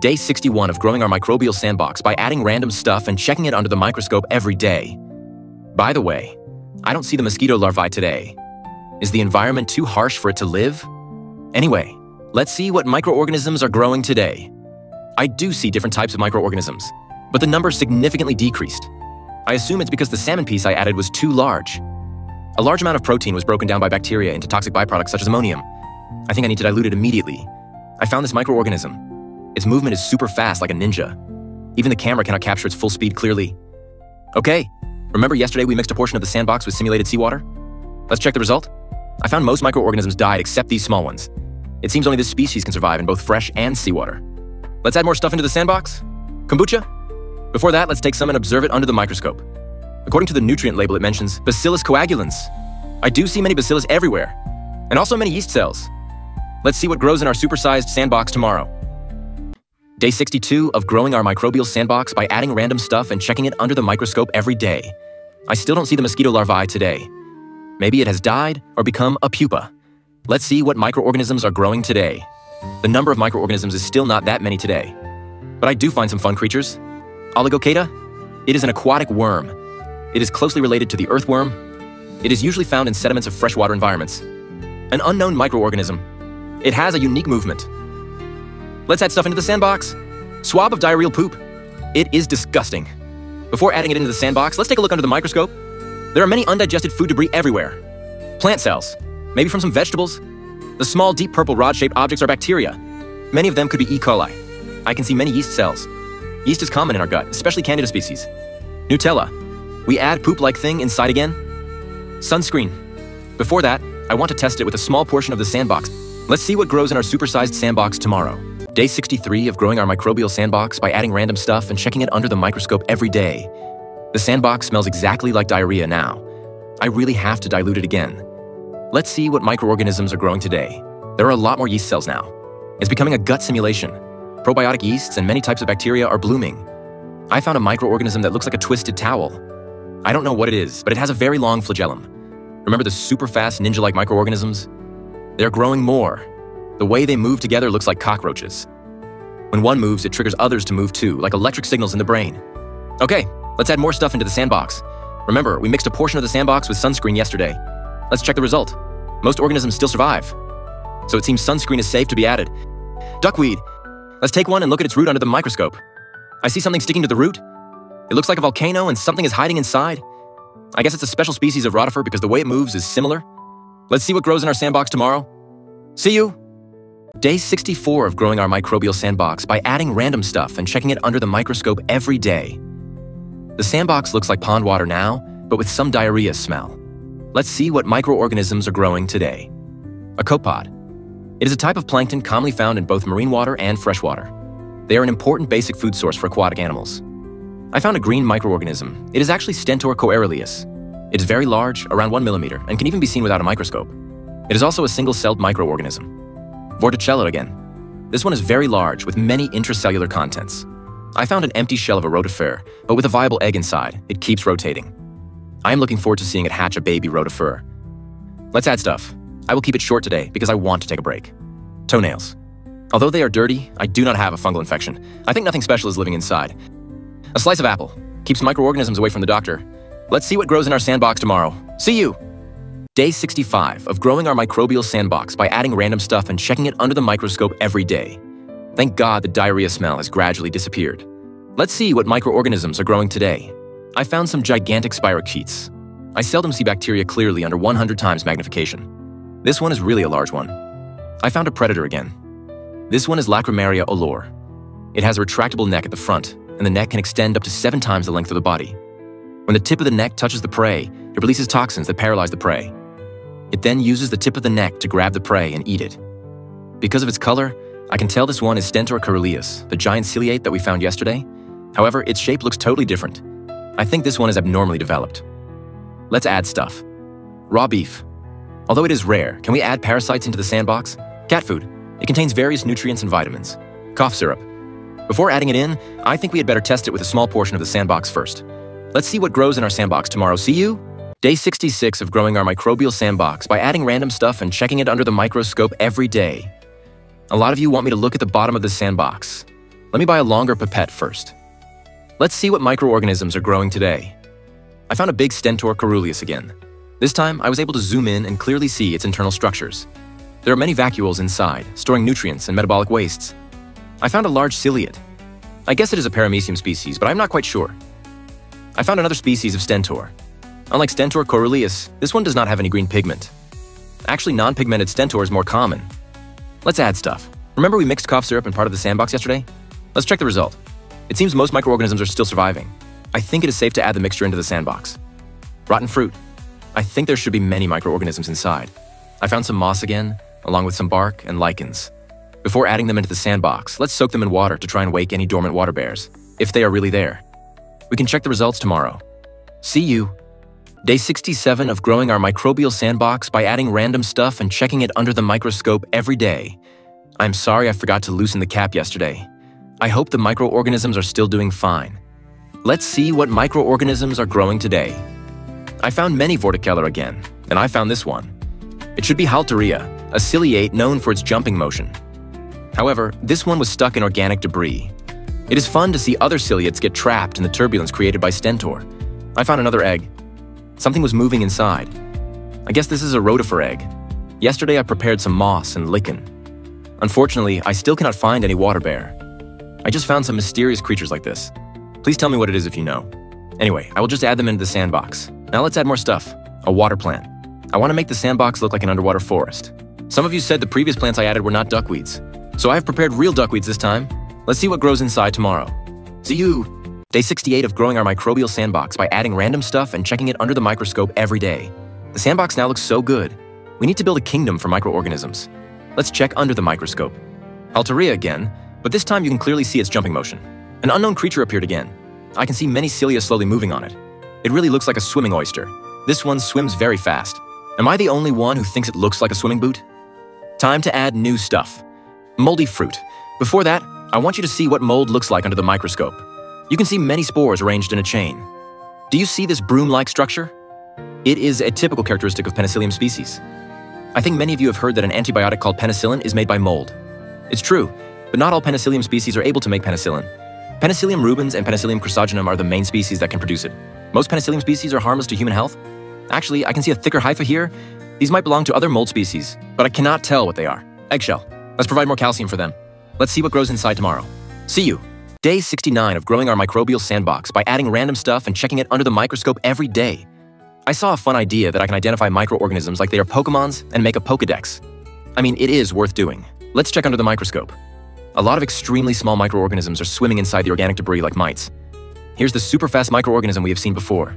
Day 61 of growing our microbial sandbox by adding random stuff and checking it under the microscope every day. By the way, I don't see the mosquito larvae today. Is the environment too harsh for it to live? Anyway, let's see what microorganisms are growing today. I do see different types of microorganisms, but the number significantly decreased. I assume it's because the salmon piece I added was too large. A large amount of protein was broken down by bacteria into toxic byproducts such as ammonium. I think I need to dilute it immediately. I found this microorganism. Its movement is super fast like a ninja. Even the camera cannot capture its full speed clearly. Okay, remember yesterday we mixed a portion of the sandbox with simulated seawater? Let's check the result. I found most microorganisms died except these small ones. It seems only this species can survive in both fresh and seawater. Let's add more stuff into the sandbox. Kombucha? Before that, let's take some and observe it under the microscope. According to the nutrient label, it mentions Bacillus coagulans. I do see many bacillus everywhere, and also many yeast cells. Let's see what grows in our supersized sandbox tomorrow. Day 62 of growing our microbial sandbox by adding random stuff and checking it under the microscope every day. I still don't see the mosquito larvae today. Maybe it has died or become a pupa. Let's see what microorganisms are growing today. The number of microorganisms is still not that many today. But I do find some fun creatures. Oligochaeta? It is an aquatic worm. It is closely related to the earthworm. It is usually found in sediments of freshwater environments. An unknown microorganism. It has a unique movement. Let's add stuff into the sandbox. Swab of diarrheal poop. It is disgusting. Before adding it into the sandbox, let's take a look under the microscope. There are many undigested food debris everywhere. Plant cells, maybe from some vegetables. The small, deep purple rod-shaped objects are bacteria. Many of them could be E. coli. I can see many yeast cells. Yeast is common in our gut, especially Candida species. Nutella. We add poop-like thing inside again. Sunscreen. Before that, I want to test it with a small portion of the sandbox. Let's see what grows in our supersized sandbox tomorrow. Day 63 of growing our microbial sandbox by adding random stuff and checking it under the microscope every day. The sandbox smells exactly like diarrhea now. I really have to dilute it again. Let's see what microorganisms are growing today. There are a lot more yeast cells now. It's becoming a gut simulation. Probiotic yeasts and many types of bacteria are blooming. I found a microorganism that looks like a twisted towel. I don't know what it is, but it has a very long flagellum. Remember the super fast ninja-like microorganisms? They're growing more. The way they move together looks like cockroaches. When one moves, it triggers others to move too, like electric signals in the brain. Okay, let's add more stuff into the sandbox. Remember, we mixed a portion of the sandbox with sunscreen yesterday. Let's check the result. Most organisms still survive. So it seems sunscreen is safe to be added. Duckweed. Let's take one and look at its root under the microscope. I see something sticking to the root. It looks like a volcano and something is hiding inside. I guess it's a special species of rotifer because the way it moves is similar. Let's see what grows in our sandbox tomorrow. See you! Day 64 of growing our microbial sandbox by adding random stuff and checking it under the microscope every day. The sandbox looks like pond water now, but with some diarrhea smell. Let's see what microorganisms are growing today. A copepod. It is a type of plankton commonly found in both marine water and freshwater. They are an important basic food source for aquatic animals. I found a green microorganism. It is actually Stentor coeruleus. It is very large, around 1 millimeter, and can even be seen without a microscope. It is also a single-celled microorganism. Vorticella again. This one is very large, with many intracellular contents. I found an empty shell of a rotifer, but with a viable egg inside. It keeps rotating. I am looking forward to seeing it hatch a baby rotifer. Let's add stuff. I will keep it short today because I want to take a break. Toenails. Although they are dirty, I do not have a fungal infection. I think nothing special is living inside. A slice of apple. Keeps microorganisms away from the doctor. Let's see what grows in our sandbox tomorrow. See you! Day 65 of growing our microbial sandbox by adding random stuff and checking it under the microscope every day. Thank God the diarrhea smell has gradually disappeared. Let's see what microorganisms are growing today. I found some gigantic spirochetes. I seldom see bacteria clearly under 100 times magnification. This one is really a large one. I found a predator again. This one is Lacrimaria olor. It has a retractable neck at the front, and the neck can extend up to seven times the length of the body. When the tip of the neck touches the prey, it releases toxins that paralyze the prey. It then uses the tip of the neck to grab the prey and eat it. Because of its color, I can tell this one is Stentor coeruleus, the giant ciliate that we found yesterday. However, its shape looks totally different. I think this one is abnormally developed. Let's add stuff. Raw beef. Although it is rare, can we add parasites into the sandbox? Cat food. It contains various nutrients and vitamins. Cough syrup. Before adding it in, I think we had better test it with a small portion of the sandbox first. Let's see what grows in our sandbox tomorrow. See you? Day 66 of growing our microbial sandbox by adding random stuff and checking it under the microscope every day. A lot of you want me to look at the bottom of the sandbox. Let me buy a longer pipette first. Let's see what microorganisms are growing today. I found a big Stentor coeruleus again. This time, I was able to zoom in and clearly see its internal structures. There are many vacuoles inside, storing nutrients and metabolic wastes. I found a large ciliate. I guess it is a paramecium species, but I'm not quite sure. I found another species of Stentor. Unlike Stentor coeruleus, this one does not have any green pigment. Actually, non-pigmented Stentor is more common. Let's add stuff. Remember we mixed cough syrup in part of the sandbox yesterday? Let's check the result. It seems most microorganisms are still surviving. I think it is safe to add the mixture into the sandbox. Rotten fruit. I think there should be many microorganisms inside. I found some moss again, along with some bark and lichens. Before adding them into the sandbox, let's soak them in water to try and wake any dormant water bears, if they are really there. We can check the results tomorrow. See you. Day 67 of growing our microbial sandbox by adding random stuff and checking it under the microscope every day. I'm sorry I forgot to loosen the cap yesterday. I hope the microorganisms are still doing fine. Let's see what microorganisms are growing today. I found many Vorticella again, and I found this one. It should be Halteria, a ciliate known for its jumping motion. However, this one was stuck in organic debris. It is fun to see other ciliates get trapped in the turbulence created by Stentor. I found another egg. Something was moving inside. I guess this is a rotifer egg. Yesterday I prepared some moss and lichen. Unfortunately, I still cannot find any water bear. I just found some mysterious creatures like this. Please tell me what it is if you know. Anyway, I will just add them into the sandbox. Now let's add more stuff. A water plant. I want to make the sandbox look like an underwater forest. Some of you said the previous plants I added were not duckweeds. So I have prepared real duckweeds this time. Let's see what grows inside tomorrow. See you! Day 68 of growing our microbial sandbox by adding random stuff and checking it under the microscope every day. The sandbox now looks so good. We need to build a kingdom for microorganisms. Let's check under the microscope. Halteria again, but this time you can clearly see its jumping motion. An unknown creature appeared again. I can see many cilia slowly moving on it. It really looks like a swimming oyster. This one swims very fast. Am I the only one who thinks it looks like a swimming boot? Time to add new stuff. Moldy fruit. Before that, I want you to see what mold looks like under the microscope. You can see many spores arranged in a chain. Do you see this broom-like structure? It is a typical characteristic of Penicillium species. I think many of you have heard that an antibiotic called penicillin is made by mold. It's true, but not all Penicillium species are able to make penicillin. Penicillium rubens and Penicillium chrysogenum are the main species that can produce it. Most Penicillium species are harmless to human health. Actually, I can see a thicker hypha here. These might belong to other mold species, but I cannot tell what they are. Eggshell. Let's provide more calcium for them. Let's see what grows inside tomorrow. See you. Day 69 of growing our microbial sandbox by adding random stuff and checking it under the microscope every day. I saw a fun idea that I can identify microorganisms like they are Pokemons and make a Pokedex. I mean, it is worth doing. Let's check under the microscope. A lot of extremely small microorganisms are swimming inside the organic debris like mites. Here's the super fast microorganism we have seen before.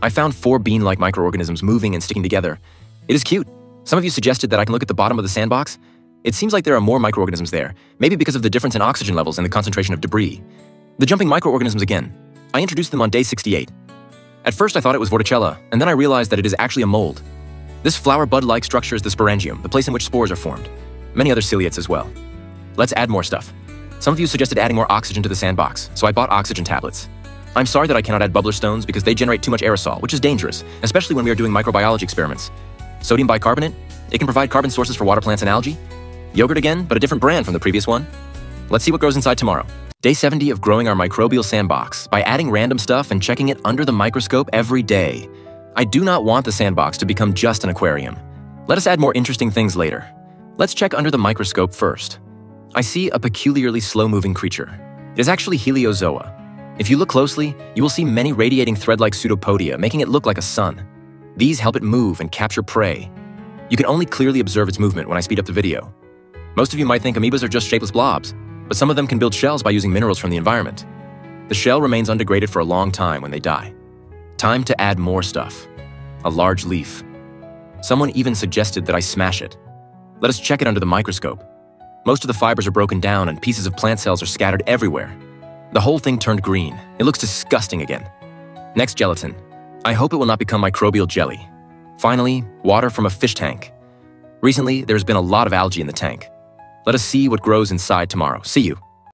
I found four bean-like microorganisms moving and sticking together. It is cute. Some of you suggested that I can look at the bottom of the sandbox it seems like there are more microorganisms there, maybe because of the difference in oxygen levels and the concentration of debris. The jumping microorganisms again. I introduced them on day 68. At first I thought it was Vorticella, and then I realized that it is actually a mold. This flower bud-like structure is the sporangium, the place in which spores are formed. Many other ciliates as well. Let's add more stuff. Some of you suggested adding more oxygen to the sandbox, so I bought oxygen tablets. I'm sorry that I cannot add bubbler stones because they generate too much aerosol, which is dangerous, especially when we are doing microbiology experiments. Sodium bicarbonate, it can provide carbon sources for water plants and algae, Yogurt again, but a different brand from the previous one. Let's see what grows inside tomorrow. Day 70 of growing our microbial sandbox by adding random stuff and checking it under the microscope every day. I do not want the sandbox to become just an aquarium. Let us add more interesting things later. Let's check under the microscope first. I see a peculiarly slow-moving creature. It is actually Heliozoa. If you look closely, you will see many radiating thread-like pseudopodia, making it look like a sun. These help it move and capture prey. You can only clearly observe its movement when I speed up the video. Most of you might think amoebas are just shapeless blobs, but some of them can build shells by using minerals from the environment. The shell remains undegraded for a long time when they die. Time to add more stuff. A large leaf. Someone even suggested that I smash it. Let us check it under the microscope. Most of the fibers are broken down and pieces of plant cells are scattered everywhere. The whole thing turned green. It looks disgusting again. Next gelatin. I hope it will not become microbial jelly. Finally, water from a fish tank. Recently, there's been a lot of algae in the tank. Let us see what grows inside tomorrow. See you.